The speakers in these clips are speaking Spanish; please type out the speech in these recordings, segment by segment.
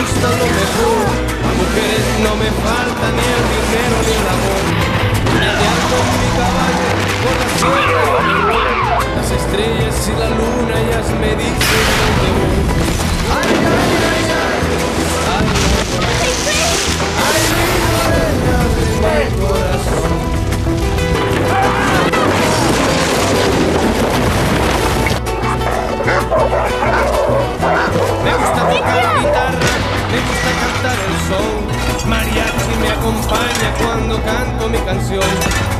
gusta lo mejor. A mujeres no me falta Mariachi me acompaña cuando canto mi canción.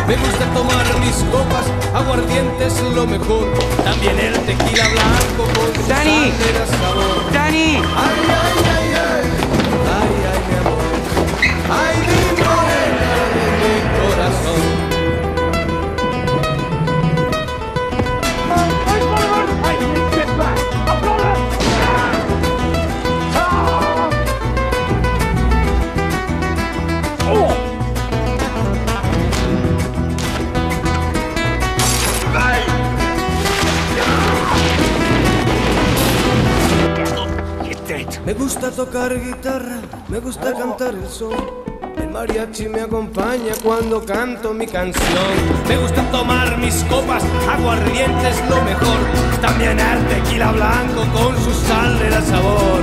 Me gusta tomar mis copas, aguardientes lo mejor. También el tequila blanco con Dani. sabor. ¡Dani! Ay, ay, Me gusta tocar guitarra, me gusta cantar el son. El mariachi me acompaña cuando canto mi canción. Me gusta tomar mis copas, aguardientes lo mejor. También el tequila blanco con su sal de la sabor.